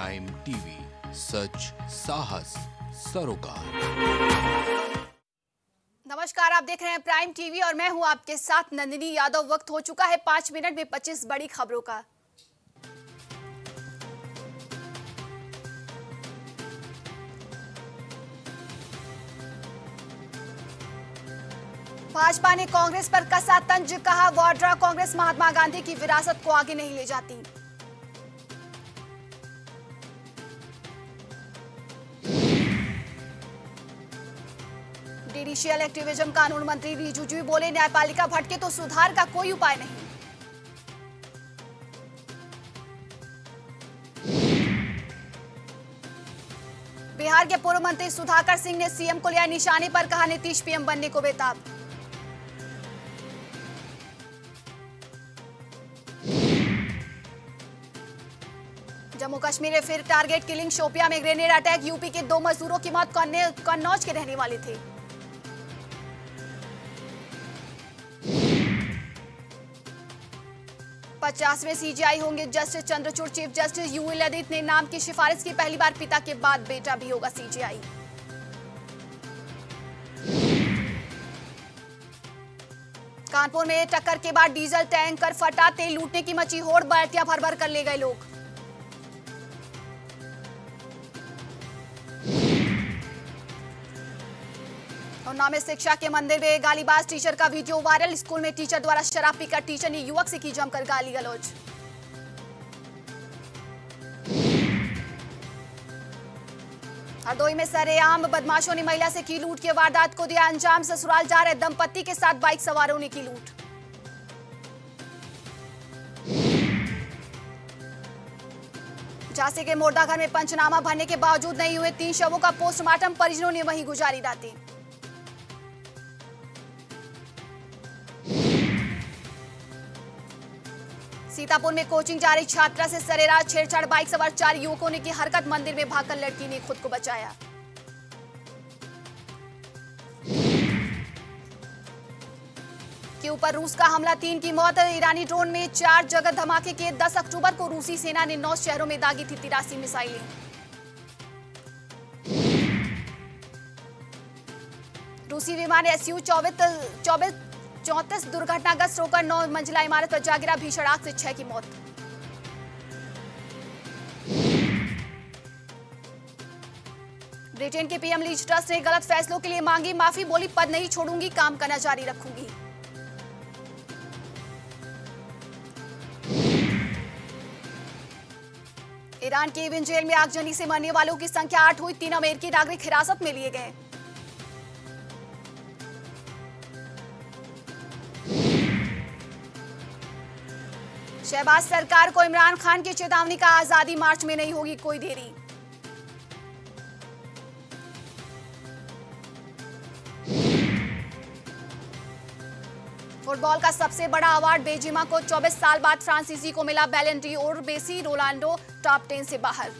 Prime TV सच साहस सरोकार नमस्कार, आप देख रहे हैं प्राइम टीवी और मैं हूँ आपके साथ नंदिनी यादव। वक्त हो चुका है पाँच मिनट में पच्चीस बड़ी खबरों का। भाजपा ने कांग्रेस पर कसा तंज कहा? वाड्रा कांग्रेस महात्मा गांधी की विरासत को आगे नहीं ले जाती। जुडिशियल एक्टिविज्म कानून मंत्री रिजिजू बोले, न्यायपालिका भटके तो सुधार का कोई उपाय नहीं। बिहार के पूर्व मंत्री सुधाकर सिंह ने सीएम को लिया निशाने पर कहा, नीतीश पीएम बनने को बेताब। जम्मू कश्मीर में फिर टारगेट किलिंग, शोपिया में ग्रेनेड अटैक, यूपी के दो मजदूरों की मौत, कन्नौज के रहने वाले थे। पचासवें सीजीआई होंगे justice Chandrachud chief justice U Lalit ने नाम की सिफारिश की। पहली बार पिता के बाद बेटा भी होगा सीजीआई कानपुर में टक्कर के बाद डीजल टैंकर फटा, तेल लूटने की मची होड़, बाल्टियाँ भर भर कर ले गए लोग। उन्ना में शिक्षा के मंदिर में गालीबाज टीचर का वीडियो वायरल। स्कूल में टीचर द्वारा शराब पीकर टीचर ने युवक से की जमकर गाली गलौज। हरदोई में सरेआम बदमाशों ने महिला से की लूट। की वारदात को दिया अंजाम। ससुराल जा रहे दंपति के साथ बाइक सवारों ने की लूट। झांसी के मोर्दाघर में पंचनामा भरने के बावजूद नहीं हुए तीन शवों का पोस्टमार्टम। परिजनों ने वहीं गुजारी रातें। सीतापुर में कोचिंग जा रही छात्रा से सरेराज छेड़छाड़, बाइक सवार चार युवकों ने की हरकत, मंदिर में भागकर लड़की ने खुद को बचाया। के ऊपर रूस का हमला, तीन की मौत, ईरानी ड्रोन में चार जगह धमाके किए 10 अक्टूबर को रूसी सेना ने नौ शहरों में दागी थी तिरासी मिसाइलें। रूसी विमान एसयू चौबीस चौबीस चौंतीस दुर्घटनाग्रस्त होकर नौ मंजिला इमारत पर जा गिरा भीषण आग से छह की मौत। ब्रिटेन के पीएम लीज ट्रस्ट ने गलत फैसलों के लिए मांगी माफ़ी, बोली, पद नहीं छोड़ूँगी, काम करना जारी रखूँगी। ईरान के इवन जेल में आगजनी से मरने वालों की संख्या आठ हुई। तीन अमेरिकी नागरिक हिरासत में लिए गए। शहबाज, सरकार को इमरान खान की चेतावनी का आज़ादी मार्च में नहीं होगी कोई देरी। फुटबॉल का सबसे बड़ा अवार्ड बेजिमा को 24 साल बाद फ्रांसीसी को मिला बैलेंटी और बेसी रोलांडो टॉप 10 से बाहर।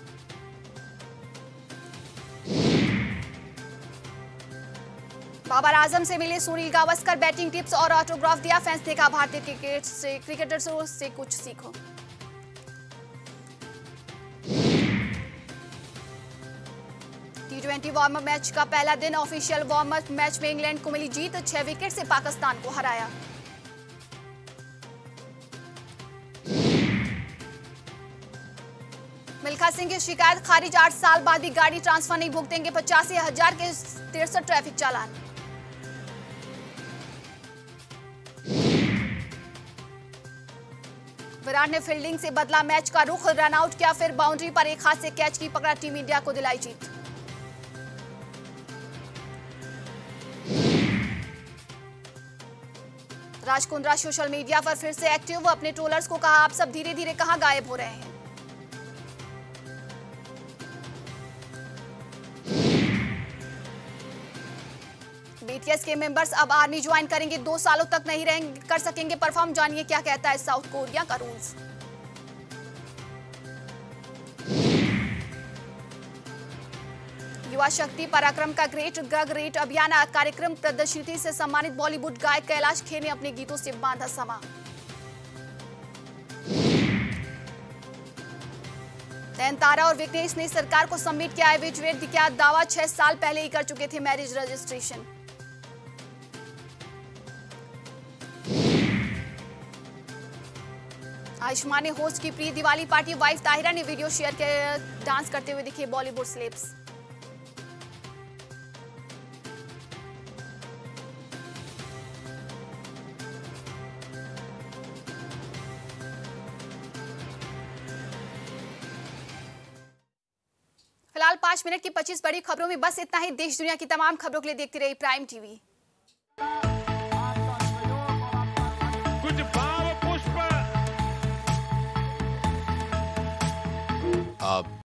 बाबर आज़म से मिले सुनील गावस्कर, बैटिंग टिप्स और ऑटोग्राफ दिया फैंस कहा भारतीय क्रिकेट से, क्रिकेटर्स से कुछ सीखो। टी ट्वेंटी वार्म मैच का पहला दिन ऑफिशियल वार्म मैच में इंग्लैंड को मिली जीत, छह विकेट से पाकिस्तान को हराया। मिल्खा सिंह की शिकायत, खारिज आठ साल बाद भी गाड़ी ट्रांसफ़र नहीं भुगतेंगे, पचासी हज़ार के तिरसठ ट्रैफ़िक चालान। विराट ने फील्डिंग से बदला मैच का रुख, रन आउट किया, फिर बाउंड्री पर एक हाथ से कैच की पकड़ा टीम इंडिया को दिलाई जीत। राजकुंद्रा सोशल मीडिया पर फिर से एक्टिव अपने ट्रोलर्स को कहा, आप सब धीरे धीरे कहाँ गायब हो रहे हैं? बीटीएस के मेंबर्स अब आर्मी ज्वाइन करेंगे। दो सालों तक नहीं रहेंगे कर सकेंगे परफॉर्म जानिए क्या कहता है साउथ कोरिया का रूल्स युवा शक्ति पराक्रम का ग्रेट गग रेट अभियान कार्यक्रम प्रदर्शनी से सम्मानित बॉलीवुड गायक कैलाश खेर ने अपने गीतों से बांधा समा। नयनतारा और विघ्नेश ने सरकार को सबमिट किया है एविजुएट किया दावा छह साल पहले ही कर चुके थे मैरिज रजिस्ट्रेशन आयुष्मान ने होस्ट की pre Diwali party wife Tahira ने वीडियो शेयर किया, डांस करते हुए दिखे बॉलीवुड स्लेब्स। फ़िलहाल पाँच मिनट की पच्चीस बड़ी खबरों में बस इतना ही। देश दुनिया की तमाम खबरों के लिए देखते रहिए प्राइम टीवी। कुछ